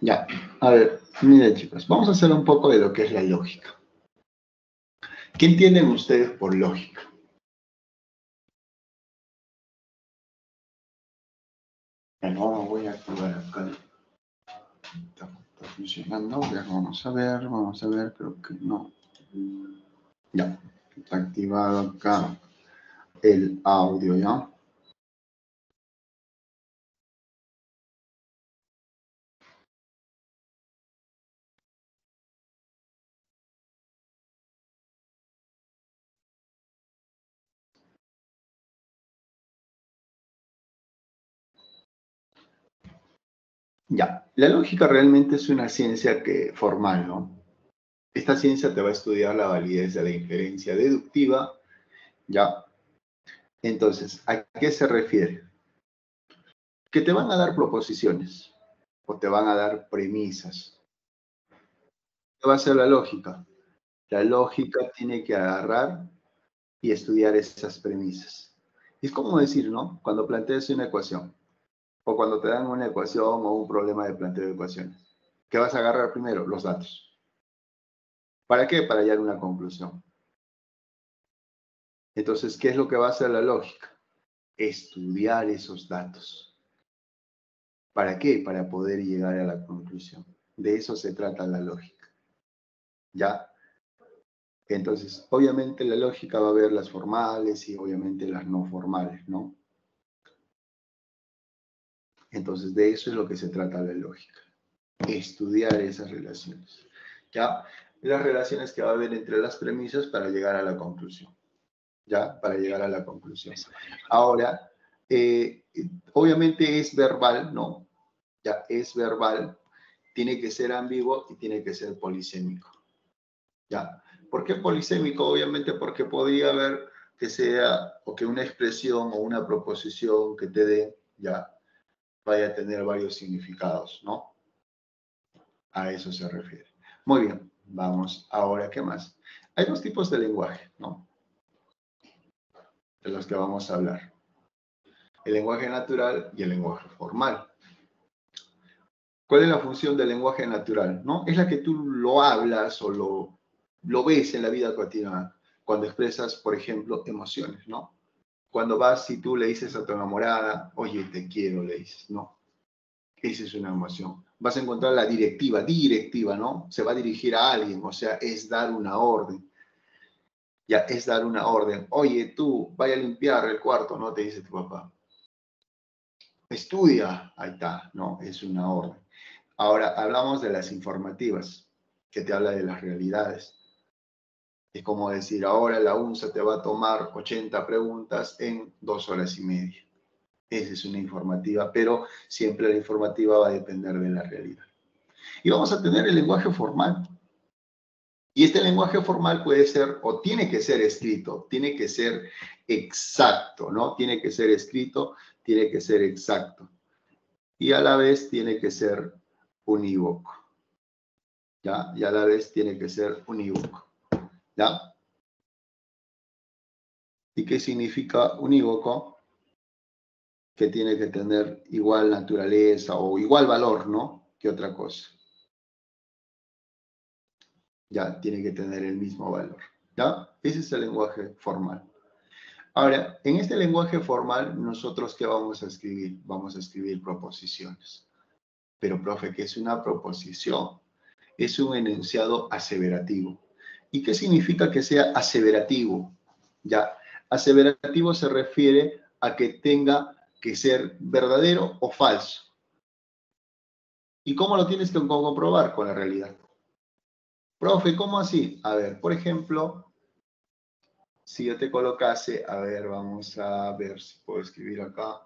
Dạ. Ờ, ver, miren chicos, vamos a hacer un poco de lo que es la lógica. ¿Qué entienden ustedes por lógica? No, voy a activar acá. Está, funcionando. vamos a ver, vamos a ver, creo que no. Ya, está activado acá el audio, ¿ya? Ya, la lógica realmente es una ciencia que, formal, ¿no? Esta ciencia te va a estudiar la validez de la inferencia deductiva, ¿ya? Entonces, ¿a qué se refiere? Que te van a dar proposiciones o te van a dar premisas. ¿Qué va a ser la lógica? La lógica tiene que agarrar y estudiar esas premisas. Es como decir, ¿no? Cuando planteas una ecuación, o cuando te dan una ecuación o un problema de planteo de ecuaciones. ¿Qué vas a agarrar primero? Los datos. ¿Para qué? Para hallar una conclusión. Entonces, ¿qué es lo que va a hacer la lógica? Estudiar esos datos. ¿Para qué? Para poder llegar a la conclusión. De eso se trata la lógica. ¿Ya? Entonces, obviamente la lógica va a ver las formales y obviamente las no formales, ¿no? Entonces, de eso es lo que se trata la lógica. Estudiar esas relaciones. ¿Ya? Las relaciones que va a haber entre las premisas para llegar a la conclusión. ¿Ya? Para llegar a la conclusión. Ahora, eh, obviamente es verbal, ¿no? Ya, es verbal, tiene que ser ambiguo y tiene que ser polisémico. ¿Ya? ¿Por qué polisémico? Obviamente porque podría haber que sea, o que una expresión o una proposición que te dé, ya, vaya a tener varios significados, ¿no? A eso se refiere. Muy bien, vamos ahora, ¿qué más? Hay dos tipos de lenguaje, ¿no? De los que vamos a hablar. El lenguaje natural y el lenguaje formal. ¿Cuál es la función del lenguaje natural? ¿no? Es la que tú lo hablas o lo, lo ves en la vida cotidiana cuando expresas, por ejemplo, emociones, ¿no? Cuando vas y tú le dices a tu enamorada, oye, te quiero, le dices, no. Esa es una emoción. Vas a encontrar la directiva, directiva, ¿no? Se va a dirigir a alguien, o sea, es dar una orden. Ya, es dar una orden. Oye, tú, vaya a limpiar el cuarto, ¿no? Te dice tu papá. Estudia, ahí está, ¿no? Es una orden. Ahora, hablamos de las informativas, que te habla de las realidades. Es como decir, ahora la UNSA te va a tomar 80 preguntas en dos horas y media. Esa es una informativa, pero siempre la informativa va a depender de la realidad. Y vamos a tener el lenguaje formal. Y este lenguaje formal puede ser o tiene que ser escrito, tiene que ser exacto, ¿no? Tiene que ser escrito, tiene que ser exacto. Y a la vez tiene que ser unívoco. ¿Ya? Y a la vez tiene que ser unívoco. ¿Ya? ¿Y qué significa unívoco? Que tiene que tener igual naturaleza o igual valor, ¿no? Que otra cosa. Ya, tiene que tener el mismo valor. ¿Ya? Ese es el lenguaje formal. Ahora, en este lenguaje formal, nosotros qué vamos a escribir? Vamos a escribir proposiciones. Pero, profe, ¿qué es una proposición? Es un enunciado aseverativo. ¿Y qué significa que sea aseverativo? Ya, aseverativo se refiere a que tenga que ser verdadero o falso. ¿Y cómo lo tienes que comprobar con la realidad? Profe, ¿cómo así? A ver, por ejemplo, si yo te colocase, a ver, vamos a ver si puedo escribir acá.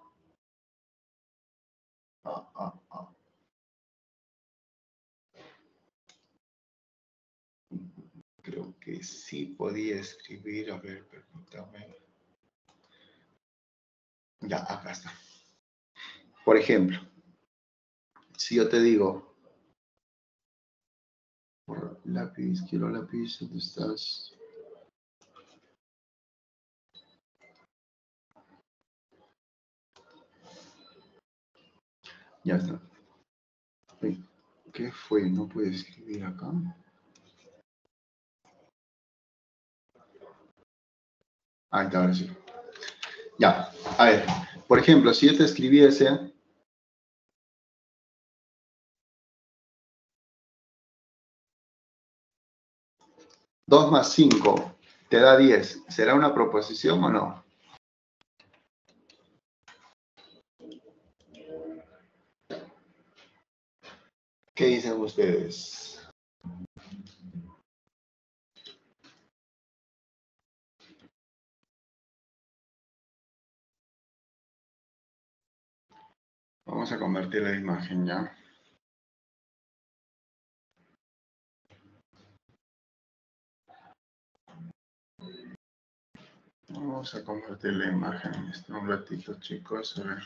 Ah, ah, ah. Creo que sí podía escribir, a ver, permítame. Ya, acá está. Por ejemplo, si yo te digo, por lápiz, quiero lápiz, ¿dónde estás? Ya está. ¿Qué fue? No puede escribir acá. Ahí está, ahora sí. Ya, a ver. Por ejemplo, si yo te escribiese... Dos más cinco te da diez. ¿Será una proposición o no? ¿Qué dicen ustedes? Vamos a convertir la imagen ya. Vamos a convertir la imagen en esto un ratito, chicos. A ver.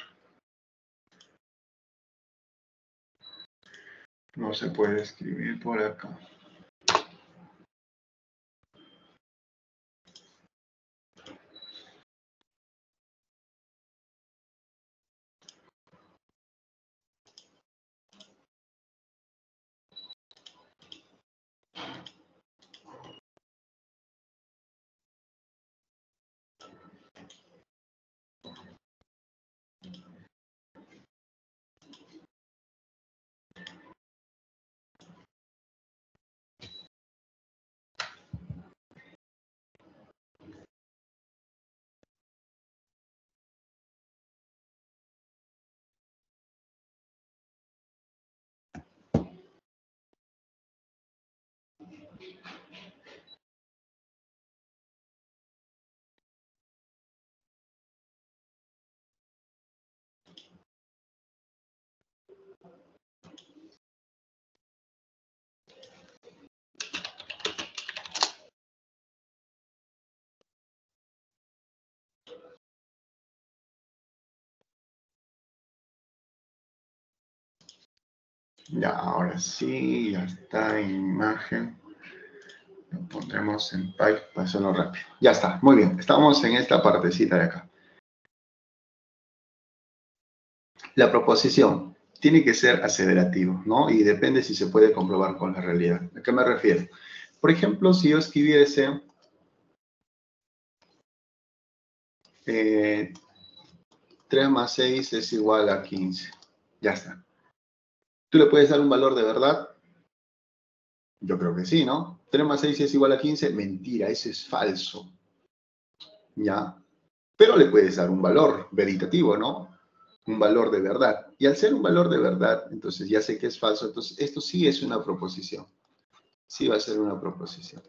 No se puede escribir por acá. Ya, ahora sí, ya está en imagen. Lo pondremos en Python para hacerlo rápido. Ya está, muy bien. Estamos en esta partecita de acá. La proposición tiene que ser aseverativo, ¿no? Y depende si se puede comprobar con la realidad. ¿A qué me refiero? Por ejemplo, si yo escribiese eh, 3 más 6 es igual a 15. Ya está. ¿Tú le puedes dar un valor de verdad? Yo creo que sí, ¿no? 3 más 6 es igual a 15. Mentira, ese es falso. ¿Ya? Pero le puedes dar un valor veritativo, ¿no? Un valor de verdad. Y al ser un valor de verdad, entonces ya sé que es falso. Entonces, esto sí es una proposición. Sí va a ser una proposición.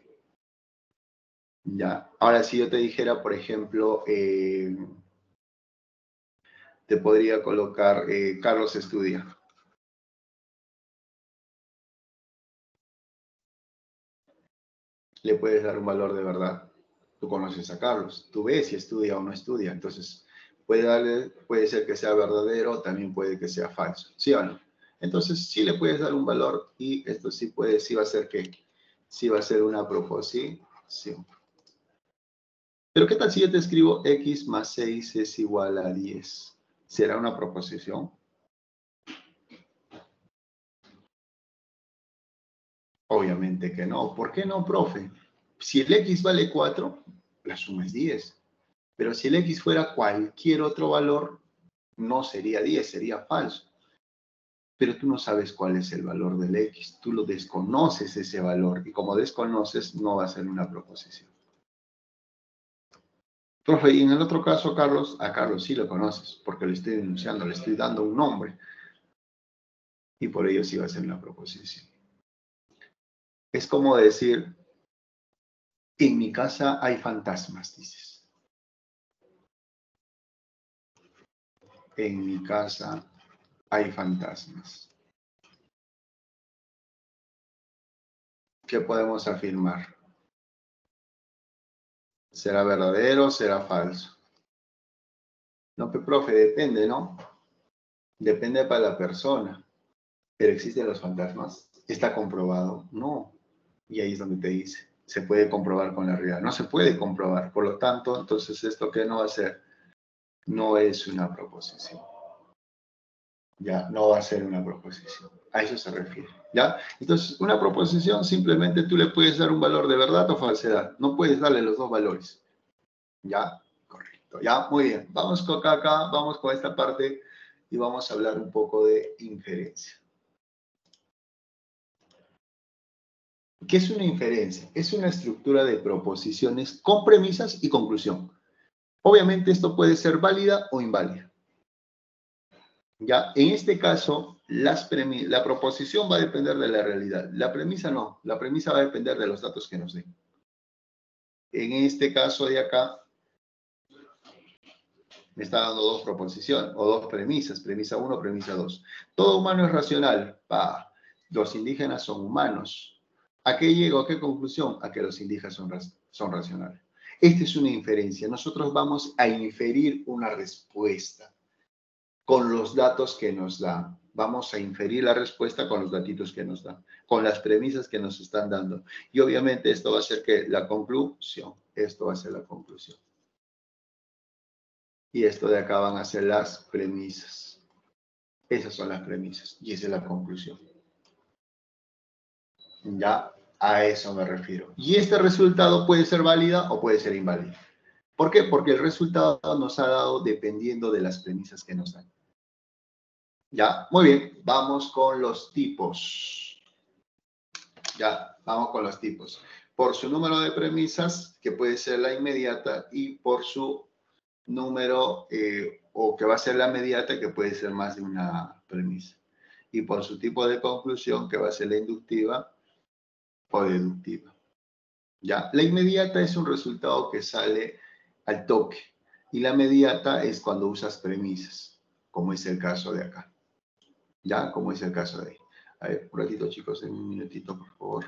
Ya. Ahora, si yo te dijera, por ejemplo, eh, te podría colocar eh, Carlos estudia. Le puedes dar un valor de verdad. Tú conoces a Carlos, tú ves si estudia o no estudia, entonces puede, darle, puede ser que sea verdadero, también puede que sea falso, ¿sí o no? Entonces sí le puedes dar un valor y esto sí puede, sí va a ser que, sí va a ser una proposición. Pero ¿qué tal si yo te escribo x más 6 es igual a 10? ¿Será una proposición? Obviamente que no. ¿Por qué no, profe? Si el x vale 4, la suma es 10. Pero si el x fuera cualquier otro valor, no sería 10, sería falso. Pero tú no sabes cuál es el valor del x. Tú lo desconoces ese valor. Y como desconoces, no va a ser una proposición. Profe, y en el otro caso, Carlos, a Carlos sí lo conoces, porque le estoy denunciando, le estoy dando un nombre. Y por ello sí va a ser una proposición. Es como decir, en mi casa hay fantasmas, dices. En mi casa hay fantasmas. ¿Qué podemos afirmar? ¿Será verdadero o será falso? No, profe, depende, ¿no? Depende para la persona. ¿Pero existen los fantasmas? ¿Está comprobado? No. Y ahí es donde te dice, se puede comprobar con la realidad. No se puede comprobar, por lo tanto, entonces esto que no va a ser, no es una proposición. Ya, no va a ser una proposición. A eso se refiere. ¿Ya? Entonces, una proposición simplemente tú le puedes dar un valor de verdad o falsedad. No puedes darle los dos valores. ¿Ya? Correcto. Ya, muy bien. Vamos con acá, acá, vamos con esta parte y vamos a hablar un poco de inferencia. ¿Qué es una inferencia? Es una estructura de proposiciones con premisas y conclusión. Obviamente esto puede ser válida o inválida. Ya, en este caso, las la proposición va a depender de la realidad. La premisa no, la premisa va a depender de los datos que nos den. En este caso de acá, me está dando dos proposiciones o dos premisas, premisa 1, premisa 2. Todo humano es racional. Pa, los indígenas son humanos. ¿A qué llego? ¿A qué conclusión? A que los indígenas son, racionales. Esta es una inferencia. Nosotros vamos a inferir una respuesta con los datos que nos dan. Vamos a inferir la respuesta con los datitos que nos dan, con las premisas que nos están dando. Y obviamente esto va a ser que la conclusión, esto va a ser la conclusión. Y esto de acá van a ser las premisas. Esas son las premisas y esa es la conclusión. Ya a eso me refiero. Y este resultado puede ser válida o puede ser inválida. ¿Por qué? Porque el resultado nos ha dado dependiendo de las premisas que nos dan. Ya, muy bien, vamos con los tipos. Ya, vamos con los tipos. Por su número de premisas, que puede ser la inmediata, y por su número, eh, o que va a ser la inmediata, que puede ser más de una premisa. Y por su tipo de conclusión, que va a ser la inductiva, o deductiva. ¿Ya? La inmediata es un resultado que sale al toque y la mediata es cuando usas premisas, como es el caso de acá. ¿Ya? Como es el caso de ahí. A ver, un ratito chicos, en un minutito, por favor.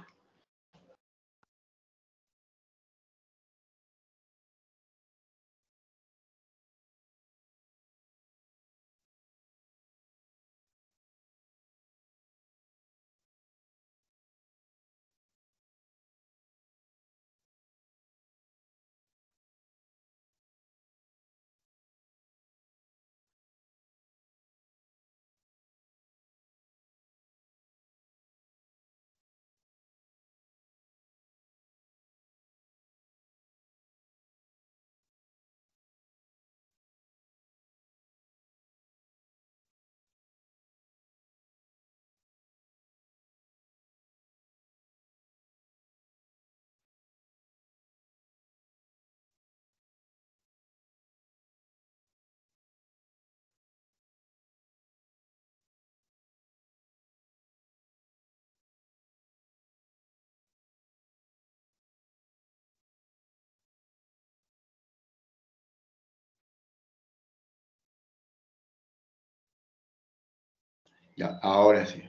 Ya, ahora sí.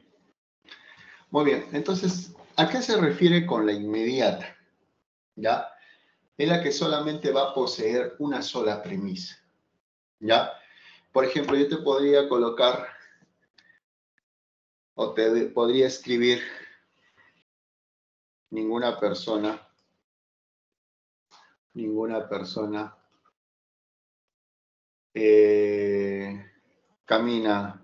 Muy bien, entonces, ¿a qué se refiere con la inmediata? ¿Ya? Es la que solamente va a poseer una sola premisa. ¿Ya? Por ejemplo, yo te podría colocar o te podría escribir ninguna persona, ninguna persona eh, camina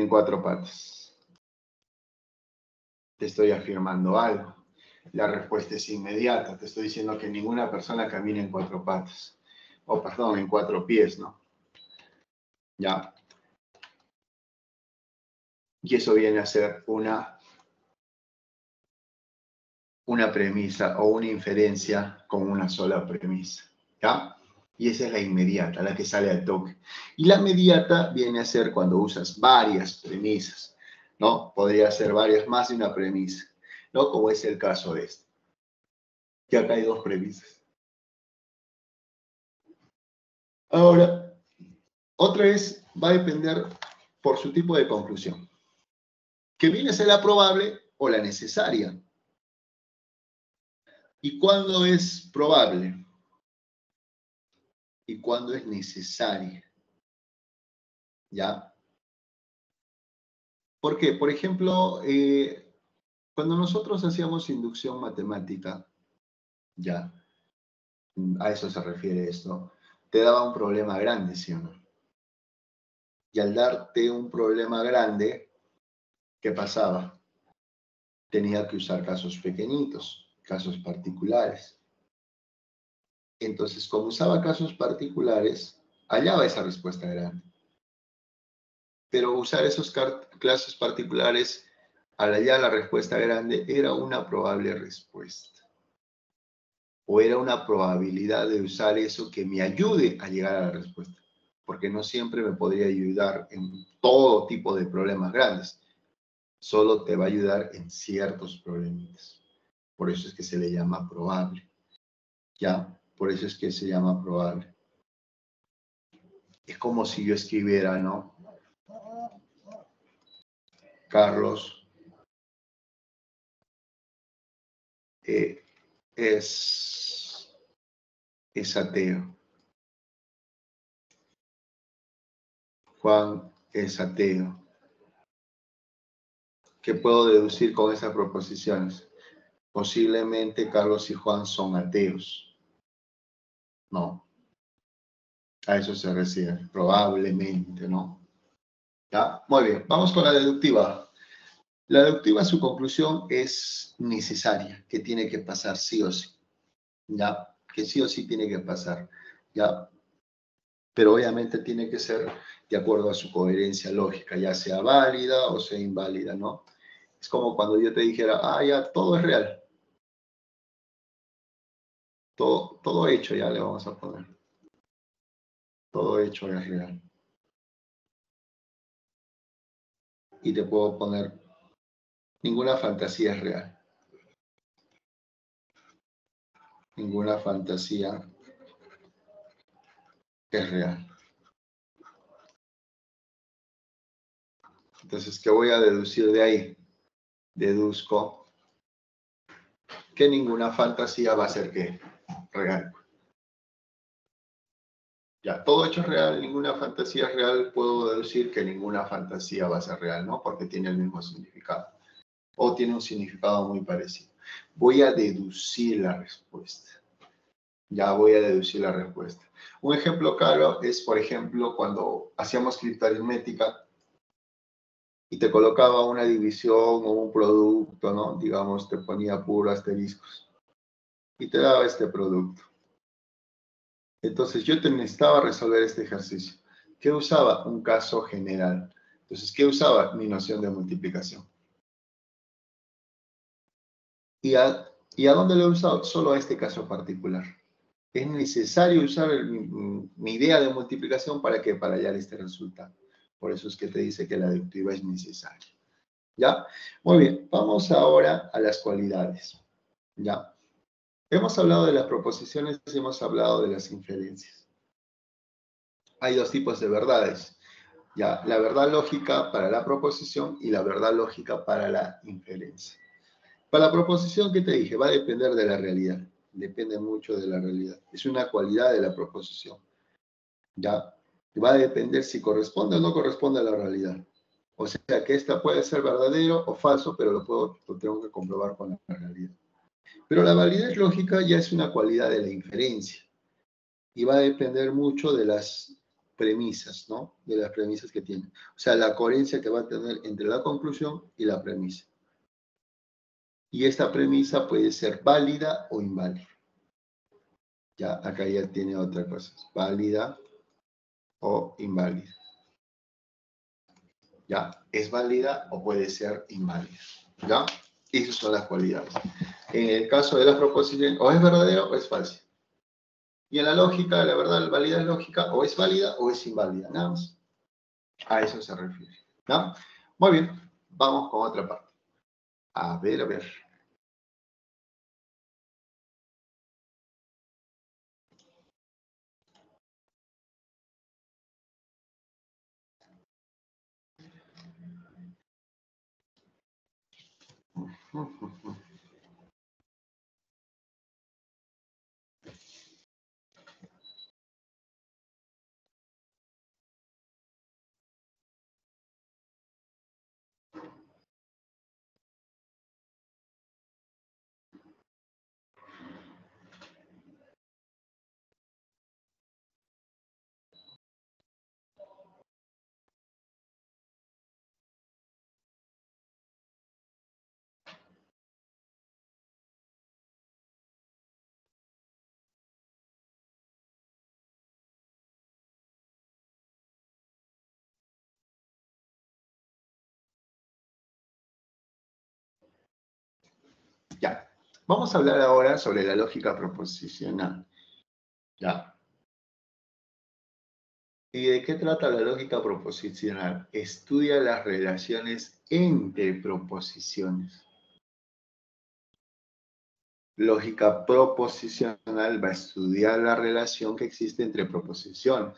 en cuatro patas. Te estoy afirmando algo. La respuesta es inmediata. Te estoy diciendo que ninguna persona camina en cuatro patas. O, perdón, en cuatro pies, ¿no? Ya. Y eso viene a ser una, una premisa o una inferencia con una sola premisa. ¿Ya? Y esa es la inmediata, la que sale al toque. Y la inmediata viene a ser cuando usas varias premisas, ¿no? Podría ser varias más de una premisa, ¿no? Como es el caso de este. Que acá hay dos premisas. Ahora, otra vez va a depender por su tipo de conclusión. Que viene a ser la probable o la necesaria. ¿Y cuándo es probable? Y cuándo es necesaria. ¿Ya? Porque, por ejemplo, eh, cuando nosotros hacíamos inducción matemática, ya, a eso se refiere esto, te daba un problema grande, ¿sí o no? Y al darte un problema grande, ¿qué pasaba? Tenía que usar casos pequeñitos, casos particulares. Entonces, como usaba casos particulares, hallaba esa respuesta grande. Pero usar esos casos particulares al hallar la respuesta grande era una probable respuesta. O era una probabilidad de usar eso que me ayude a llegar a la respuesta. Porque no siempre me podría ayudar en todo tipo de problemas grandes. Solo te va a ayudar en ciertos problemas. Por eso es que se le llama probable. ¿Ya? Por eso es que se llama probable. Es como si yo escribiera, ¿no? Carlos eh, es, es ateo. Juan es ateo. ¿Qué puedo deducir con esas proposiciones? Posiblemente Carlos y Juan son ateos. No. A eso se refiere, probablemente, ¿no? ¿Ya? Muy bien, vamos con la deductiva. La deductiva, su conclusión es necesaria, que tiene que pasar sí o sí. ¿Ya? Que sí o sí tiene que pasar. ¿Ya? Pero obviamente tiene que ser de acuerdo a su coherencia lógica, ya sea válida o sea inválida, ¿no? Es como cuando yo te dijera, ah, ya, todo es real. Todo, hecho ya le vamos a poner. Todo hecho es real. Y te puedo poner, ninguna fantasía es real. Ninguna fantasía es real. Entonces, ¿qué voy a deducir de ahí? Deduzco que ninguna fantasía va a ser qué? Real. Ya, todo hecho real, ninguna fantasía es real, puedo deducir que ninguna fantasía va a ser real, ¿no? Porque tiene el mismo significado. O tiene un significado muy parecido. Voy a deducir la respuesta. Ya voy a deducir la respuesta. Un ejemplo claro es, por ejemplo, cuando hacíamos criptaritmética y te colocaba una división o un producto, ¿no? Digamos, te ponía puro asteriscos y te daba este producto. Entonces yo te necesitaba resolver este ejercicio. ¿Qué usaba? Un caso general. Entonces, ¿qué usaba? Mi noción de multiplicación. ¿Y a, ¿Y a dónde lo he usado? Solo a este caso particular. Es necesario usar mi, idea de multiplicación para que para hallar este resultado. Por eso es que te dice que la deductiva es necesaria. ¿Ya? Muy bien, vamos ahora a las cualidades. ¿Ya? Hemos hablado de las proposiciones y hemos hablado de las inferencias. Hay dos tipos de verdades. Ya, la verdad lógica para la proposición y la verdad lógica para la inferencia. Para la proposición, ¿qué te dije? Va a depender de la realidad. Depende mucho de la realidad. Es una cualidad de la proposición. Ya, va a depender si corresponde o no corresponde a la realidad. O sea, que esta puede ser verdadero o falso, pero lo, puedo, lo tengo que comprobar con la realidad. Pero la validez lógica ya es una cualidad de la inferencia y va a depender mucho de las premisas, ¿no? De las premisas que tiene. O sea, la coherencia que va a tener entre la conclusión y la premisa. Y esta premisa puede ser válida o inválida. Ya, acá ya tiene otra cosa. Válida o inválida. Ya, es válida o puede ser inválida. ¿Ya? Esas son las cualidades. En el caso de la proposición, o es verdadera o es falsa. Y en la lógica, la verdad la válida es lógica, o es válida o es inválida, nada más. A eso se refiere. Muy bien, vamos con otra parte. A ver, a ver. Vamos a hablar ahora sobre la lógica proposicional. ¿Ya? ¿Y de qué trata la lógica proposicional? Estudia las relaciones entre proposiciones. Lógica proposicional va a estudiar la relación que existe entre proposiciones.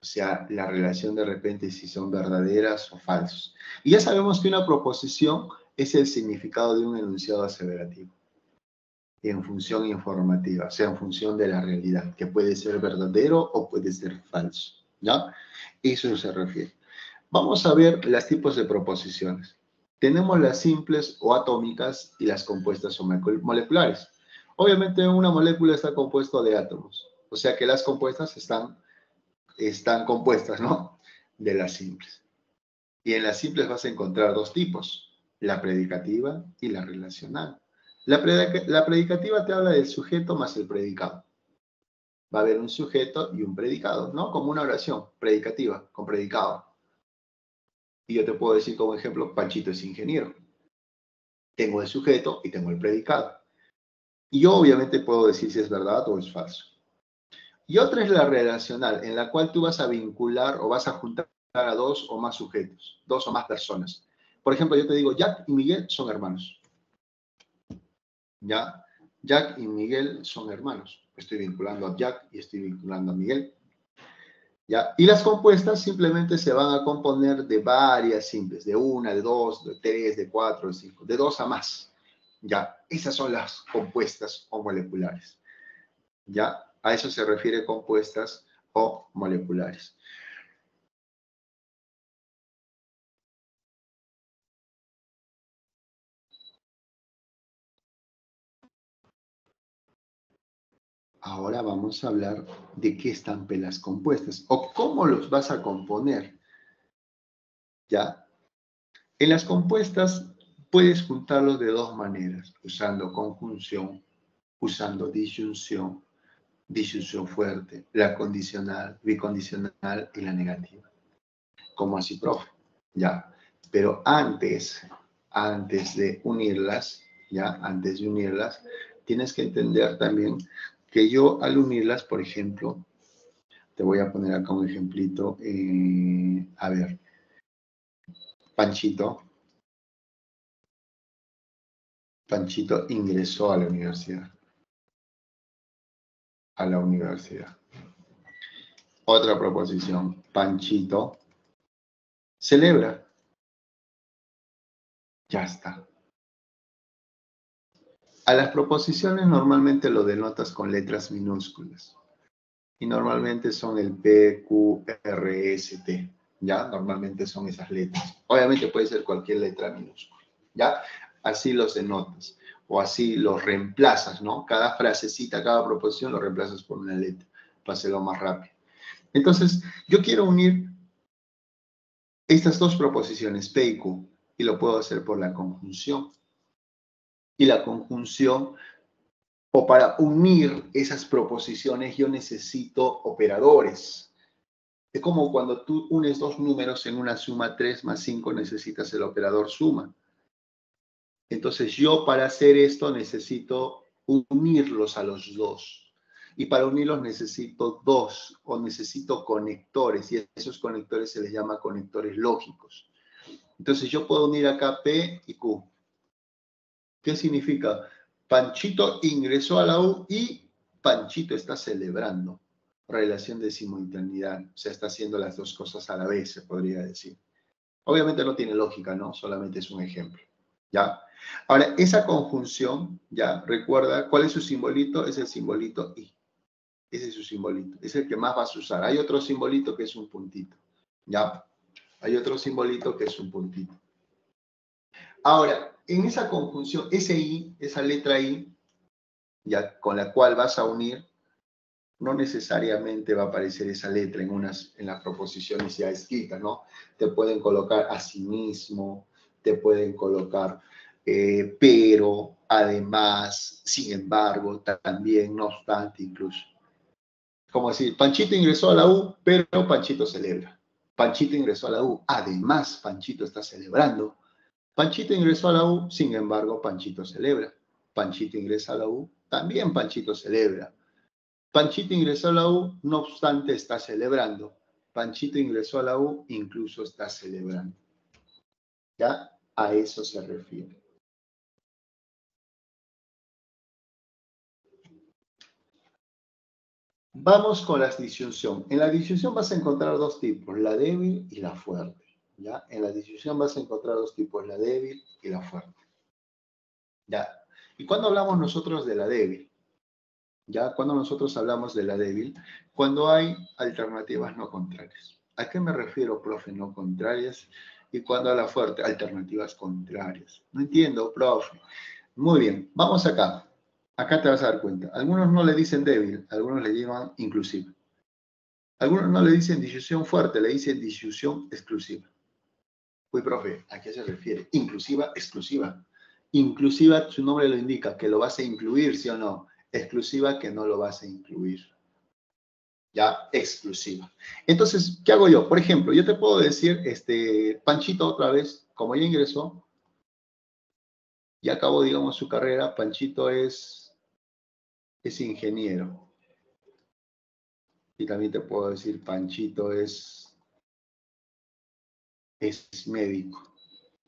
O sea, la relación de repente si son verdaderas o falsas. Y ya sabemos que una proposición es el significado de un enunciado aseverativo en función informativa, o sea, en función de la realidad, que puede ser verdadero o puede ser falso. ¿Ya? Eso se refiere. Vamos a ver los tipos de proposiciones. Tenemos las simples o atómicas y las compuestas o moleculares. Obviamente una molécula está compuesta de átomos, o sea que las compuestas están, están compuestas, ¿no? De las simples. Y en las simples vas a encontrar dos tipos, la predicativa y la relacional. La, la predicativa te habla del sujeto más el predicado va a haber un sujeto y un predicado, ¿no? Como una oración predicativa, con predicado. Y yo te puedo decir como ejemplo, Panchito es ingeniero. Tengo el sujeto y tengo el predicado. Y yo obviamente puedo decir si es verdad o es falso. Y otra es la relacional, en la cual tú vas a vincular o vas a juntar a dos o más sujetos, dos o más personas. Por ejemplo, yo te digo, Jack y Miguel son hermanos. ¿Ya? Jack y Miguel son hermanos estoy vinculando a Jack y estoy vinculando a Miguel. ¿Ya? Y las compuestas simplemente se van a componer de varias simples, de una, de dos, de tres, de cuatro, de cinco, de dos a más. ¿Ya? Esas son las compuestas o moleculares. ¿Ya? A eso se refiere compuestas o moleculares. Ahora vamos a hablar de qué están pelas compuestas o cómo los vas a componer. ¿Ya? En las compuestas puedes juntarlos de dos maneras, usando conjunción, usando disyunción, disyunción fuerte, la condicional, bicondicional y la negativa. Como así, profe. ¿Ya? Pero antes, antes de unirlas, ¿ya? Antes de unirlas, tienes que entender también que yo al unirlas, por ejemplo, te voy a poner acá un ejemplito, eh, a ver, Panchito, Panchito ingresó a la universidad, a la universidad. Otra proposición, Panchito celebra. Ya está. A las proposiciones normalmente lo denotas con letras minúsculas. Y normalmente son el P, Q, R, S, T. ¿Ya? Normalmente son esas letras. Obviamente puede ser cualquier letra minúscula. ¿Ya? Así los denotas. O así los reemplazas, ¿no? Cada frasecita, cada proposición lo reemplazas por una letra. Para más rápido. Entonces, yo quiero unir estas dos proposiciones, P y Q, y lo puedo hacer por la conjunción y la conjunción, o para unir esas proposiciones yo necesito operadores. Es como cuando tú unes dos números en una suma 3 más 5, necesitas el operador suma. Entonces yo para hacer esto necesito unirlos a los dos. Y para unirlos necesito dos o necesito conectores y esos conectores se les llama conectores lógicos. Entonces yo puedo unir acá P y Q. ¿Qué significa? Panchito ingresó a la U y Panchito está celebrando relación de simultaneidad. O sea, está haciendo las dos cosas a la vez, se podría decir. Obviamente no tiene lógica, ¿no? Solamente es un ejemplo. ¿Ya? Ahora, esa conjunción, ¿ya? Recuerda, ¿cuál es su simbolito? Es el simbolito I. Ese es su simbolito. Es el que más vas a usar. Hay otro simbolito que es un puntito. ¿Ya? Hay otro simbolito que es un puntito. Ahora, en esa conjunción, ese I, esa letra I, ya con la cual vas a unir, no necesariamente va a aparecer esa letra en, unas, en las proposiciones ya escritas, ¿no? Te pueden colocar a sí mismo, te pueden colocar eh, pero, además, sin embargo, también, no obstante, incluso. Como decir, Panchito ingresó a la U, pero Panchito celebra. Panchito ingresó a la U, además Panchito está celebrando Panchito ingresó a la U, sin embargo, Panchito celebra. Panchito ingresa a la U, también Panchito celebra. Panchito ingresó a la U, no obstante está celebrando. Panchito ingresó a la U, incluso está celebrando. ¿Ya? A eso se refiere. Vamos con la disyunción. En la disyunción vas a encontrar dos tipos, la débil y la fuerte. ¿Ya? En la disyunción vas a encontrar dos tipos, la débil y la fuerte. ¿Ya? ¿Y cuando hablamos nosotros de la débil? ¿Ya? Cuando nosotros hablamos de la débil, cuando hay alternativas no contrarias. ¿A qué me refiero, profe, no contrarias? Y cuando a la fuerte, alternativas contrarias. No entiendo, profe. Muy bien, vamos acá acá te vas a dar cuenta. Algunos no le dicen débil, algunos le llaman inclusiva. Algunos no le dicen disyunción fuerte, le dicen disyunción exclusiva. Uy, profe, ¿a qué se refiere? Inclusiva, exclusiva. Inclusiva, su nombre lo indica, que lo vas a incluir, ¿sí o no? Exclusiva, que no lo vas a incluir. Ya, exclusiva. Entonces, ¿qué hago yo? Por ejemplo, yo te puedo decir, este, Panchito otra vez, como ya ingresó, ya acabó, digamos, su carrera, Panchito es es ingeniero. Y también te puedo decir, Panchito es, es médico.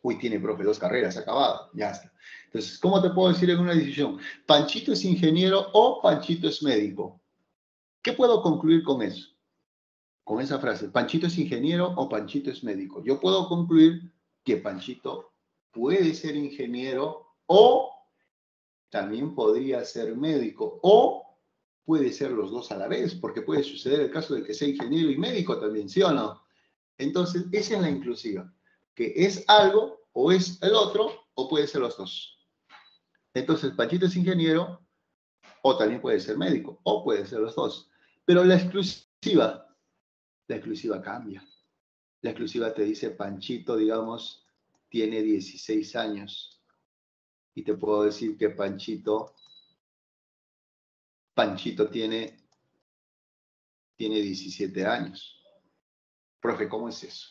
Uy, tiene, profe, dos carreras, acabado, ya está. Entonces, ¿cómo te puedo decir en una decisión? Panchito es ingeniero o Panchito es médico. ¿Qué puedo concluir con eso? Con esa frase, Panchito es ingeniero o Panchito es médico. Yo puedo concluir que Panchito puede ser ingeniero o también podría ser médico o puede ser los dos a la vez, porque puede suceder el caso de que sea ingeniero y médico también, ¿sí o no? Entonces, esa es la inclusiva, que es algo o es el otro o puede ser los dos. Entonces, Panchito es ingeniero o también puede ser médico o puede ser los dos. Pero la exclusiva, la exclusiva cambia. La exclusiva te dice Panchito, digamos, tiene 16 años y te puedo decir que Panchito, Panchito tiene, tiene 17 años. Profe, ¿cómo es eso?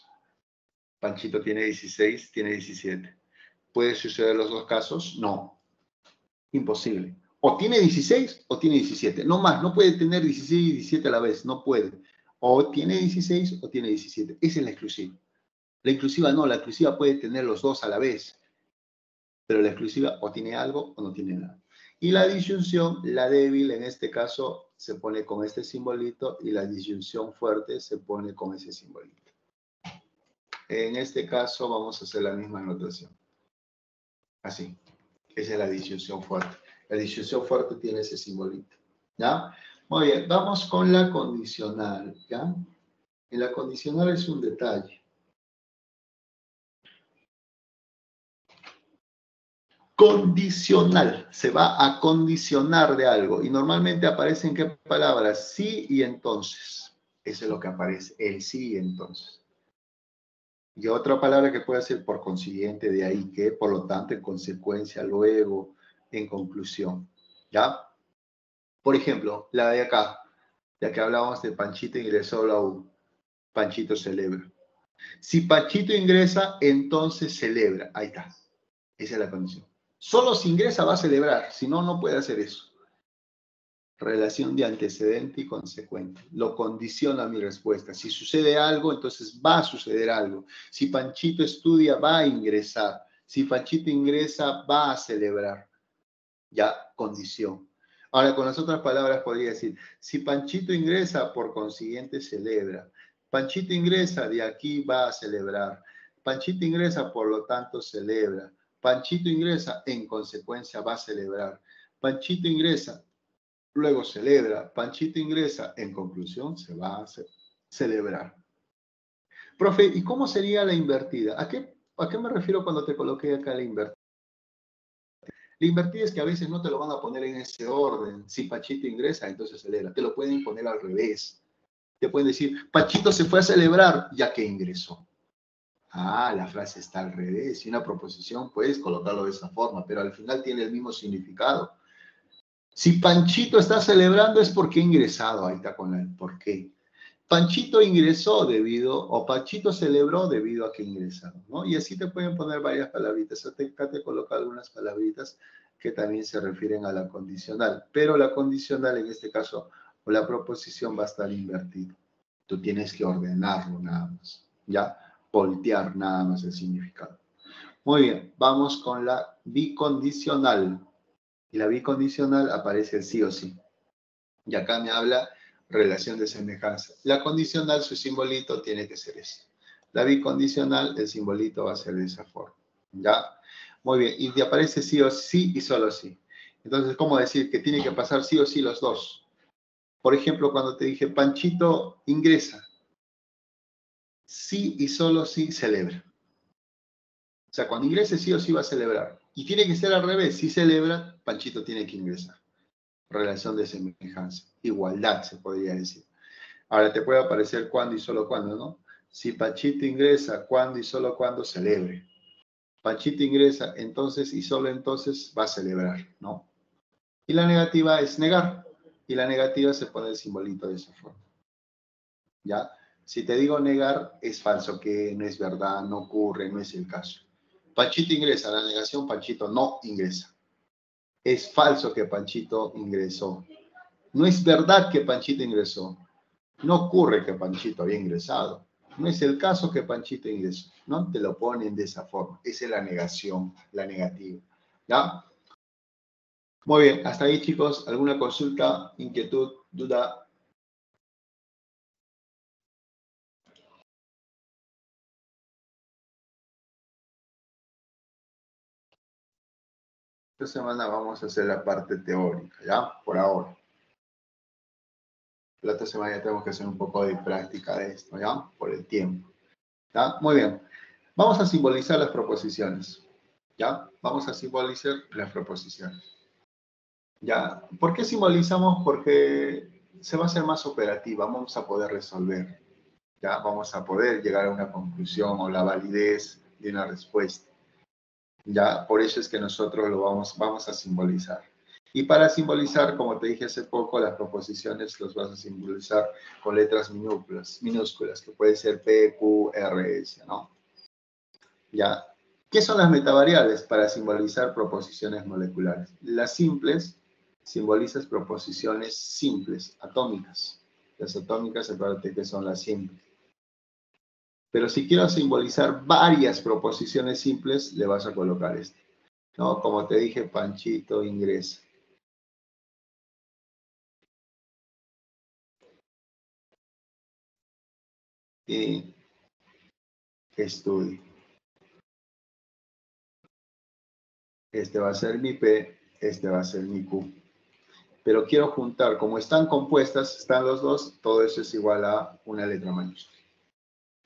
Panchito tiene 16, tiene 17. ¿Puede suceder los dos casos? No. Imposible. O tiene 16 o tiene 17. No más, no puede tener 16 y 17 a la vez, no puede. O tiene 16 o tiene 17. Esa es la exclusiva. La inclusiva no, la exclusiva puede tener los dos a la vez pero la exclusiva o tiene algo o no tiene nada. Y la disyunción, la débil en este caso se pone con este simbolito y la disyunción fuerte se pone con ese simbolito. En este caso vamos a hacer la misma anotación. Así. Esa es la disyunción fuerte. La disyunción fuerte tiene ese simbolito. ¿Ya? Muy bien, vamos con la condicional. ¿Ya? Y la condicional es un detalle. Condicional, se va a condicionar de algo y normalmente aparecen qué palabras, sí y entonces. Eso es lo que aparece, el sí y entonces. Y otra palabra que puede ser por consiguiente, de ahí que, por lo tanto, en consecuencia, luego, en conclusión. ¿Ya? Por ejemplo, la de acá, ya que hablábamos de Panchito ingresó la U. Panchito celebra. Si Panchito ingresa, entonces celebra. Ahí está. Esa es la condición. Solo si ingresa va a celebrar, si no, no puede hacer eso. Relación de antecedente y consecuente. Lo condiciona mi respuesta. Si sucede algo, entonces va a suceder algo. Si Panchito estudia, va a ingresar. Si Panchito ingresa, va a celebrar. Ya, condición. Ahora, con las otras palabras podría decir, si Panchito ingresa, por consiguiente celebra. Panchito ingresa, de aquí va a celebrar. Panchito ingresa, por lo tanto celebra. Panchito ingresa, en consecuencia va a celebrar. Panchito ingresa, luego celebra. Panchito ingresa, en conclusión se va a celebrar. Profe, ¿y cómo sería la invertida? ¿A qué, ¿A qué me refiero cuando te coloqué acá la invertida? La invertida es que a veces no te lo van a poner en ese orden. Si Panchito ingresa, entonces celebra. Te lo pueden poner al revés. Te pueden decir, Panchito se fue a celebrar ya que ingresó. Ah, la frase está al revés. Y una proposición puedes colocarlo de esa forma, pero al final tiene el mismo significado. Si Panchito está celebrando es porque ha ingresado. Ahí está con el por qué. Panchito ingresó debido, o Panchito celebró debido a que ingresaron, ¿no? Y así te pueden poner varias palabritas. Acá te coloca algunas palabritas que también se refieren a la condicional, pero la condicional en este caso, o la proposición va a estar invertida. Tú tienes que ordenarlo nada más, ¿ya? Voltear nada más el significado. Muy bien, vamos con la bicondicional. Y la bicondicional aparece sí o sí. Y acá me habla relación de semejanza. La condicional, su simbolito tiene que ser ese. La bicondicional, el simbolito va a ser de esa forma. ¿Ya? Muy bien. Y te aparece sí o sí y solo sí. Entonces, ¿cómo decir que tiene que pasar sí o sí los dos? Por ejemplo, cuando te dije, Panchito ingresa. Sí y solo sí celebra. O sea, cuando ingrese sí o sí va a celebrar. Y tiene que ser al revés. Si celebra, Panchito tiene que ingresar relación de semejanza, igualdad se podría decir. Ahora te puede aparecer cuando y solo cuando, ¿no? Si Pachito ingresa, cuando y solo cuando celebre. Pachito ingresa, entonces y solo entonces va a celebrar, ¿no? Y la negativa es negar. Y la negativa se pone el simbolito de esa forma. ¿Ya? Si te digo negar, es falso, que no es verdad, no ocurre, no es el caso. Pachito ingresa, la negación, Pachito no ingresa es falso que Panchito ingresó. No es verdad que Panchito ingresó. No ocurre que Panchito había ingresado. No es el caso que Panchito ingresó. No te lo ponen de esa forma. Esa es la negación, la negativa. ¿Ya? Muy bien, hasta ahí chicos. ¿Alguna consulta, inquietud, duda? Esta semana vamos a hacer la parte teórica, ¿ya? Por ahora. La otra semana ya tenemos que hacer un poco de práctica de esto, ¿ya? Por el tiempo. ¿Ya? Muy bien. Vamos a simbolizar las proposiciones. ¿Ya? Vamos a simbolizar las proposiciones. ¿Ya? ¿Por qué simbolizamos? Porque se va a hacer más operativa, vamos a poder resolver. ¿Ya? Vamos a poder llegar a una conclusión o la validez de una respuesta. Ya, por eso es que nosotros lo vamos, vamos a simbolizar. Y para simbolizar, como te dije hace poco, las proposiciones los vas a simbolizar con letras minúsculas, minúsculas que puede ser P, Q, R, S, ¿no? Ya. ¿Qué son las metavariables para simbolizar proposiciones moleculares? Las simples simbolizas proposiciones simples, atómicas. Las atómicas, acuérdate que son las simples. Pero si quiero simbolizar varias proposiciones simples, le vas a colocar este. ¿no? Como te dije, Panchito ingresa. Y estudio. Este va a ser mi P, este va a ser mi Q. Pero quiero juntar, como están compuestas, están los dos, todo eso es igual a una letra mayúscula.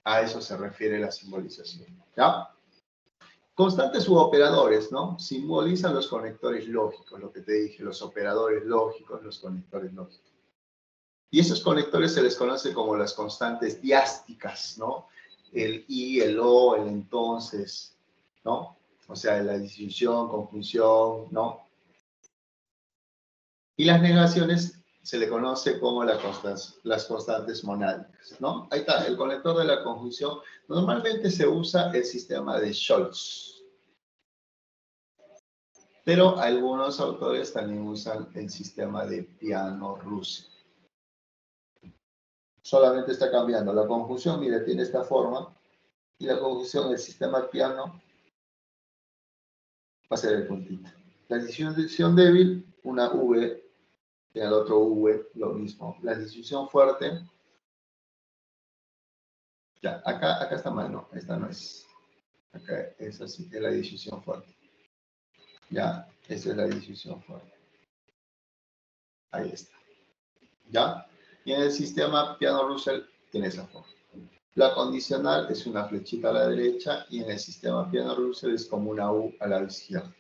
A eso se refiere la simbolización. ¿Ya? Constantes u operadores, ¿no? Simbolizan los conectores lógicos, lo que te dije, los operadores lógicos, los conectores lógicos. Y esos conectores se les conoce como las constantes diásticas, ¿no? El y, el o, el entonces, ¿no? O sea, la disyunción, conjunción, ¿no? Y las negaciones se le conoce como las constantes monádicas, ¿no? Ahí está, el conector de la conjunción. Normalmente se usa el sistema de Scholz, pero algunos autores también usan el sistema de piano ruso. Solamente está cambiando la conjunción, mire, tiene esta forma, y la conjunción del sistema piano va a ser el puntito. La disyunción débil, una V y el otro V, lo mismo. La disyunción fuerte, ya, acá, acá está mal, no, esta no es. Acá es así, es la disyunción fuerte. Ya, esa es la disyunción fuerte. Ahí está. ¿Ya? Y en el sistema piano-Russell tiene esa forma. La condicional es una flechita a la derecha y en el sistema piano-Russell es como una U a la izquierda.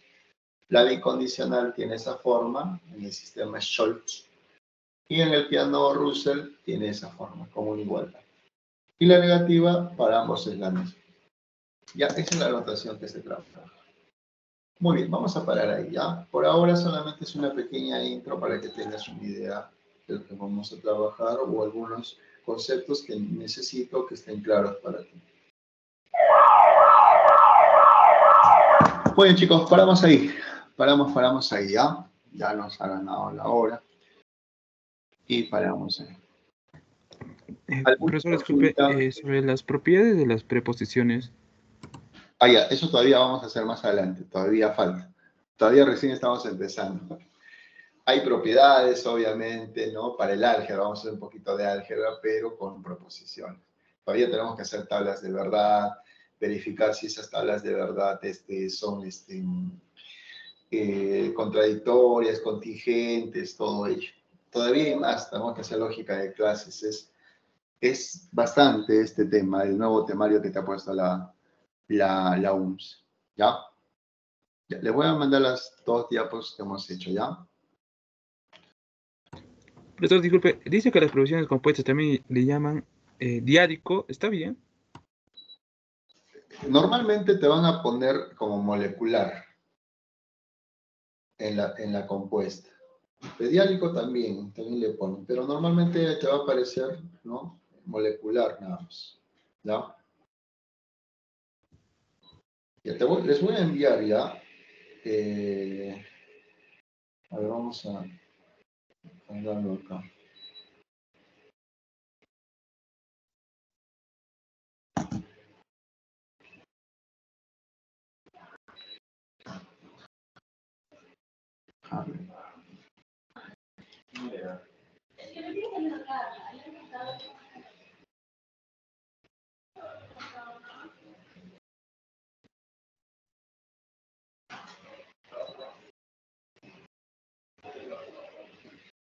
La bicondicional tiene esa forma en el sistema Scholz y en el piano Russell tiene esa forma, como una igualdad. Y la negativa para ambos es la misma. Ya, esa es la notación que se trabaja. Muy bien, vamos a parar ahí, ¿ya? Por ahora solamente es una pequeña intro para que tengas una idea de lo que vamos a trabajar o algunos conceptos que necesito que estén claros para ti. Bueno chicos, paramos ahí. Paramos, paramos ahí, ¿ya? Ya nos ha ganado la hora. Y paramos ahí. Eh, profesor, disculpe, eh, sobre las propiedades de las preposiciones. Ah, ya, eso todavía vamos a hacer más adelante, todavía falta. Todavía recién estamos empezando. Hay propiedades, obviamente, ¿no? Para el álgebra, vamos a hacer un poquito de álgebra, pero con proposiciones. Todavía tenemos que hacer tablas de verdad, verificar si esas tablas de verdad este, son este, eh, contradictorias, contingentes, todo ello. Todavía hay más, tenemos que hacer lógica de clases. Es, es bastante este tema, el nuevo temario que te ha puesto la, la, la UMS. ¿Ya? Les voy a mandar las dos diapos que hemos hecho, ¿ya? Profesor, disculpe, dice que las producciones compuestas también le llaman eh, diádico, ¿está bien? Normalmente te van a poner como molecular en la, en la compuesta. Pediálico también, también le ponen, pero normalmente te va a aparecer, ¿no? Molecular nada más, ¿ya? ya te voy, les voy a enviar ya. Eh, a ver, vamos a mandarlo acá. Es